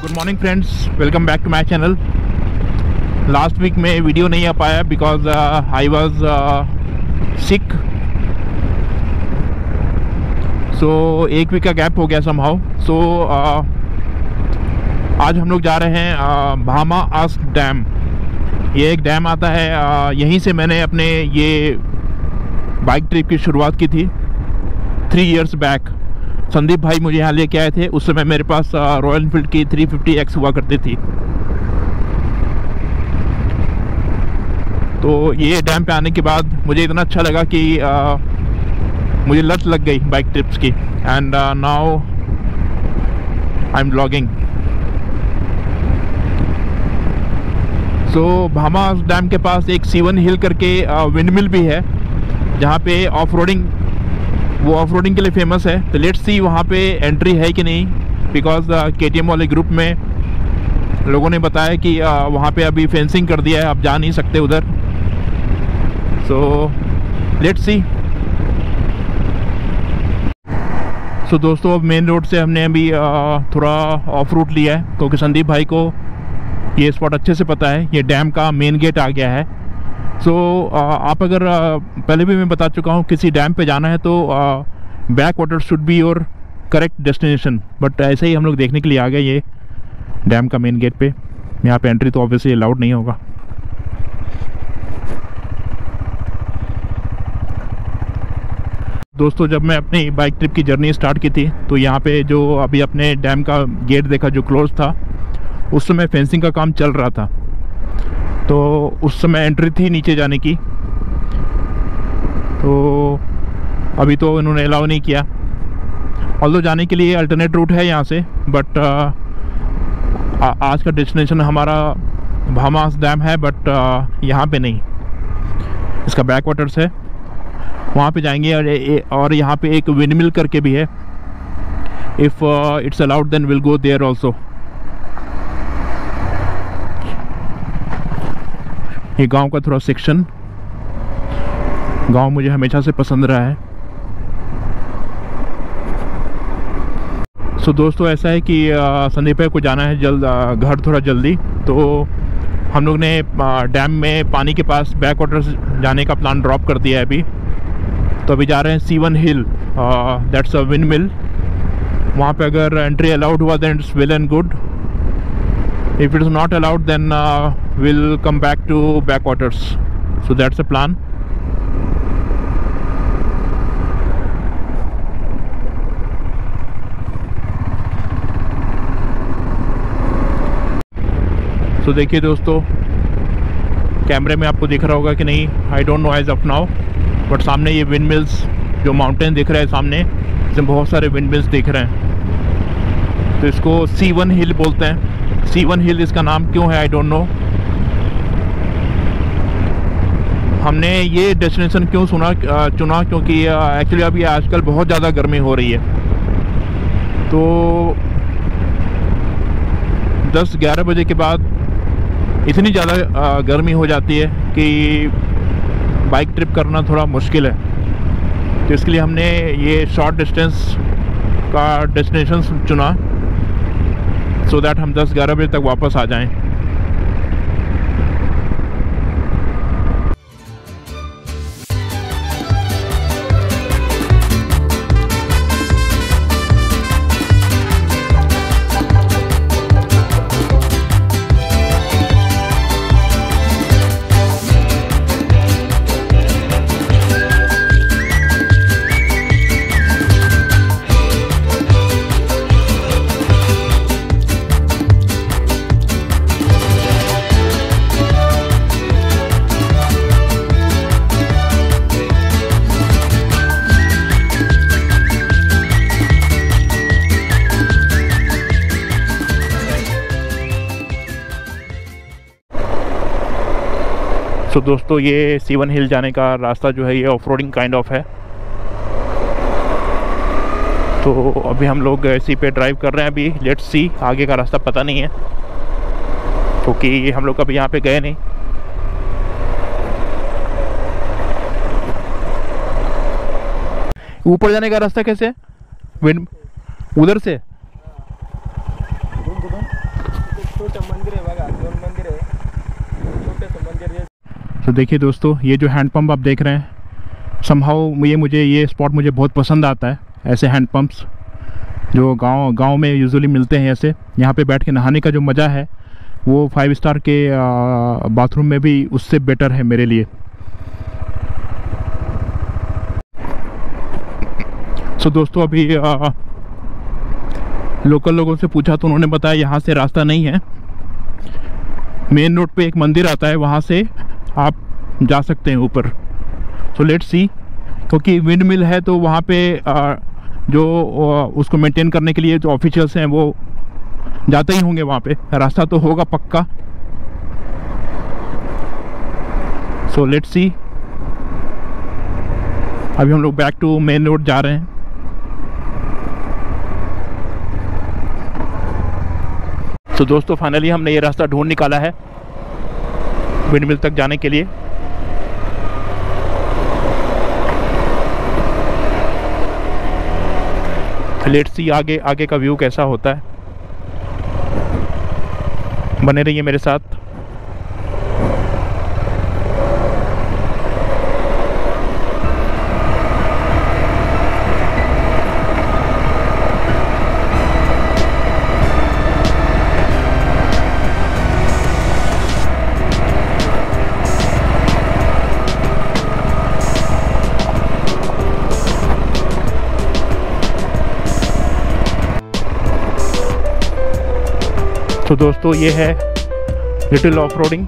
Good morning friends welcome back to my channel last week में video नहीं आ पाया बिकॉज़ आई वॉज़ सिक सो एक वीक का गैप हो गया समहाउ सो आज हम लोग जा रहे हैं uh, भामा आस डैम ये एक डैम आता है uh, यहीं से मैंने अपने ये बाइक ट्रिप की शुरुआत की थी। थ्री इयर्स बैक संदीप भाई मुझे यहाँ लेके आए थे। उस समय मेरे पास रॉयल इनफील्ड की 350 एक्स हुआ करती थी। तो ये डैम पे आने के बाद मुझे इतना अच्छा लगा कि आ, मुझे लत लग गई बाइक ट्रिप्स की। And now I am blogging so Bhama dam के पास एक सीवन हिल करके विंड मिल भी है जहाँ पे ऑफ़ रोडिंग वो ऑफ़ के लिए फ़ेमस है। तो लेट्स सी वहाँ पे एंट्री है कि नहीं बिकॉज़ के टी वाले ग्रुप में लोगों ने बताया कि uh, वहाँ पे अभी फेंसिंग कर दिया है आप जा नहीं सकते उधर। सो लेट्स सी सो दोस्तों अब मेन रोड से हमने अभी uh, थोड़ा ऑफ़ रूट लिया है क्योंकि संदीप भाई को ये स्पॉट अच्छे से पता है। ये डैम का मेन गेट आ गया है। सो so, आप अगर पहले भी मैं बता चुका हूँ किसी डैम पे जाना है तो back water should be your correct destination but ऐसे ही हम लोग देखने के लिए आ गए ये डैम का मेन गेट पे। यहाँ पे एंट्री तो ऑब्वियसली अलाउड नहीं होगा। दोस्तों जब मैं अपनी बाइक ट्रिप की जर्नी स्टार्ट की थी तो यहाँ पे जो अभी अपने डैम का गेट देखा जो क्लोज था उस समय फेंसिंग का काम चल रहा था। तो उस समय एंट्री थी नीचे जाने की। तो अभी तो इन्होंने अलाउ नहीं किया। ऑल जाने के लिए अल्टरनेट रूट है यहाँ से बट आ, आज का डेस्टिनेशन हमारा भामास डैम है बट यहाँ पे नहीं। इसका बैक वाटर्स है। वहाँ पे जाएँगे और और यहाँ पे एक विंड मिल करके भी है। If it's allowed then will go there also ये गाँव का थोड़ा सेक्शन गाँव मुझे हमेशा से पसंद रहा है। सो so, दोस्तों ऐसा है कि संदीप को जाना है जल्द घर थोड़ा जल्दी। तो हम लोग ने डैम में पानी के पास बैक वाटर जाने का प्लान ड्रॉप कर दिया है अभी। तो अभी जा रहे हैं सीवन हिल दैट्स अ विन मिल वहाँ पे अगर एंट्री अलाउड हुआ then it's well and good if it is not allowed then uh, we'll come back to backwaters. So that's the plan. तो देखिए दोस्तों कैमरे में आपको दिख रहा होगा कि नहीं I don't know as of now but सामने ये विंड मिल्स जो माउंटेन दिख रहे हैं सामने इसमें बहुत सारे विंड मिल्स दिख रहे हैं। तो इसको सी वन हिल बोलते हैं। सी वन हिल इसका नाम क्यों है आई डोंट नो हमने ये डेस्टिनेशन क्यों सुना चुना? क्योंकि एक्चुअली अभी आजकल बहुत ज़्यादा गर्मी हो रही है। तो 10-11 बजे के बाद इतनी ज़्यादा गर्मी हो जाती है कि बाइक ट्रिप करना थोड़ा मुश्किल है। तो इसके लिए हमने ये शॉर्ट डिस्टेंस का डेस्टिनेशन चुना। सो दैट हम 10-11 बजे तक वापस आ जाएँ। दोस्तों, ये सीवन हिल जाने का रास्ता जो है, ये ऑफ़ रोडिंग काइंड ऑफ़ है। तो अभी हम लोग इसी पे ड्राइव कर रहे हैं अभी। लेट्स सी आगे का रास्ता पता नहीं है, क्योंकि तो हम लोग कभी यहाँ पे गए नहीं। ऊपर जाने का रास्ता कैसे? है उधर से? तो देखिए दोस्तों ये जो हैंडपम्प आप देख रहे हैं समहाउ ये मुझे ये स्पॉट मुझे बहुत पसंद आता है ऐसे हैंडपम्प्स जो गाँव गाँव में यूजुअली मिलते हैं ऐसे। यहाँ पे बैठ के नहाने का जो मज़ा है वो फाइव स्टार के बाथरूम में भी उससे बेटर है मेरे लिए। सो so, दोस्तों अभी आ, लोकल लोगों से पूछा तो उन्होंने बताया यहाँ से रास्ता नहीं है। मेन रोड पे एक मंदिर आता है वहाँ से जा सकते हैं ऊपर। सो लेट्स सी क्योंकि विंड मिल है तो वहाँ पे आ, जो उसको मेंटेन करने के लिए जो ऑफिशियल्स हैं वो जाते ही होंगे वहाँ पे। रास्ता तो होगा पक्का। सो लेट्स सी अभी हम लोग बैक टू मेन रोड जा रहे हैं। तो दोस्तों फाइनली हमने ये रास्ता ढूंढ निकाला है विंड मिल तक जाने के लिए। लेट्स सी आगे आगे का व्यू कैसा होता है? बने रहिए मेरे साथ। दोस्तों, ये है little off roading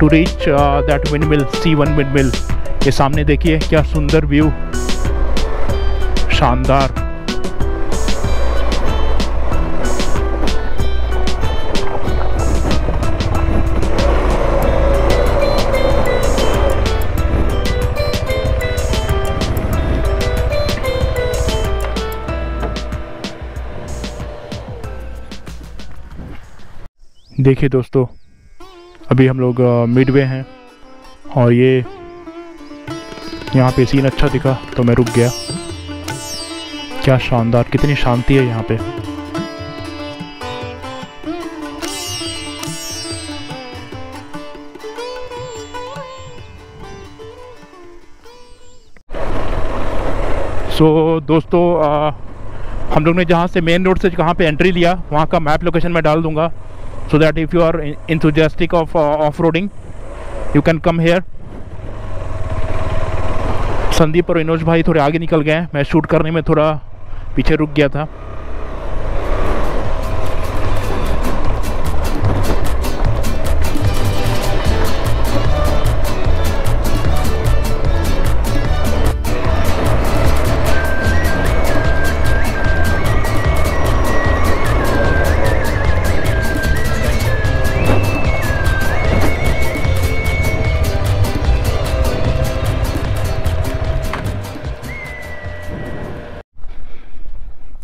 to reach that windmill see one windmill ये सामने देखिए, क्या सुंदर व्यू शानदार। देखिए दोस्तों अभी हम लोग मिडवे हैं और ये यहाँ पे सीन अच्छा दिखा तो मैं रुक गया। क्या शानदार कितनी शांति है यहाँ पे। सो so, दोस्तों आ, हम लोग ने जहाँ से मेन रोड से कहाँ पे एंट्री लिया वहाँ का मैप लोकेशन मैं डाल दूँगा। So that if you are enthusiastic of uh, off-roading you can come here Sandeep और विनोज भाई थोड़े आगे निकल गए मैं शूट करने में थोड़ा पीछे रुक गया था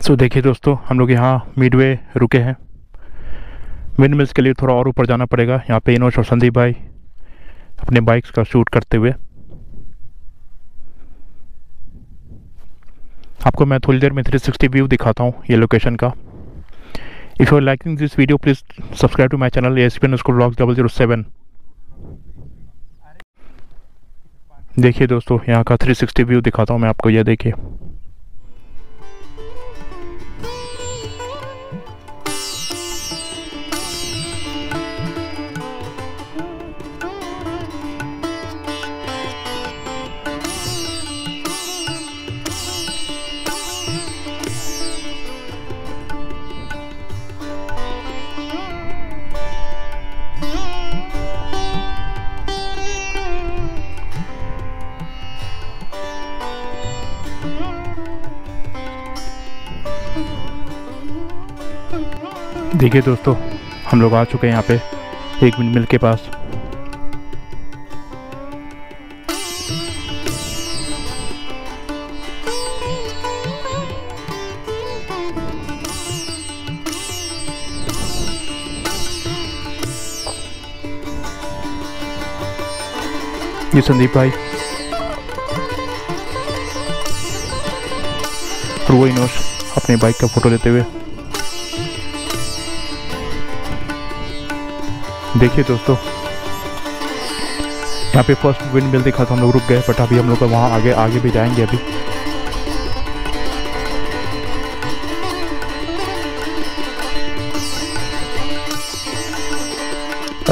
सो देखिए दोस्तों, हम लोग यहाँ मिडवे रुके हैं। विंड मिल्स के लिए थोड़ा और ऊपर जाना पड़ेगा। यहाँ पे इनोश और संदीप भाई अपने बाइक्स का शूट करते हुए। आपको मैं थोड़ी देर में 360 व्यू दिखाता हूँ ये लोकेशन का। If you are liking this video please subscribe to my channel S P N school double zero seven देखिए दोस्तों, यहाँ का 360 व्यू दिखाता हूँ मैं आपको, ये देखिए। देखिए दोस्तों, हम लोग आ चुके हैं यहाँ पे, एक मिनट मिल के पास। ये संदीप भाई। और वो इनोश, अपने बाइक का फ़ोटो लेते हुए। देखिए दोस्तों, यहाँ पे फ़र्स्ट विंड मिल दिखा तो हम लोग रुक गए बट अभी हम लोग वहाँ आगे आगे भी जाएँगे अभी।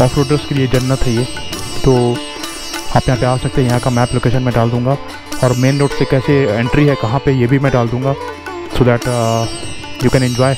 ऑफ़ रोडर्स के लिए जन्नत है ये। तो आप यहाँ पे आ सकते हैं, यहाँ का मैप लोकेशन मैं डाल दूँगा। और मेन रोड से कैसे एंट्री है, कहाँ पे, ये भी मैं डाल दूँगा। So that you can enjoy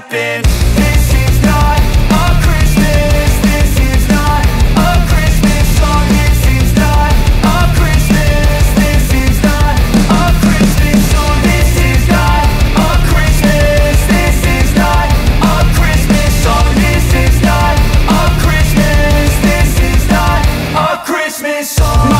just happened? This is not a Christmas. This is not a Christmas song. This is not a Christmas. This is not a Christmas song. This is not a Christmas. This is not a Christmas song. This is not a Christmas. This is not a Christmas song.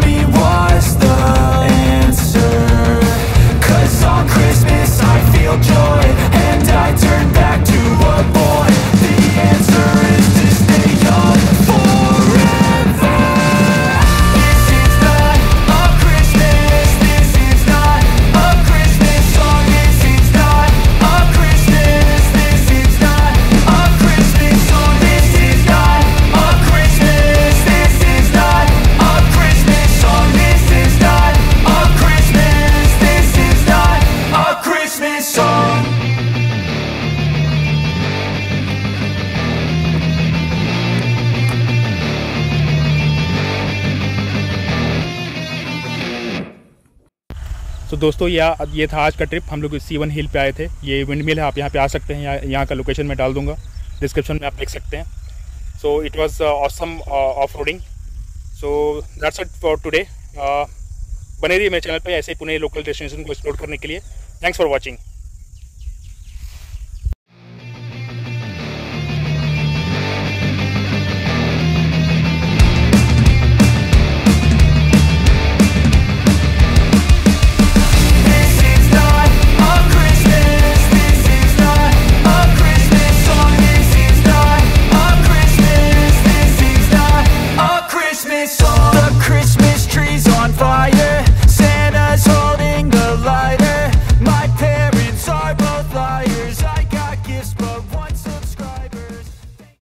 your joy. तो दोस्तों, या, ये था आज का trip हम लोग सीवन हिल पे आए थे। ये विंड मिल है, आप यहाँ पे आ सकते हैं। यहाँ का लोकेशन मैं डाल दूँगा। डिस्क्रिप्शन में आप देख सकते हैं। So it was awesome off roading so that's it for today बने रहिए मेरे चैनल पे ऐसे पुणे लोकल डेस्टिनेशन को एक्सप्लोर करने के लिए। Thanks for watching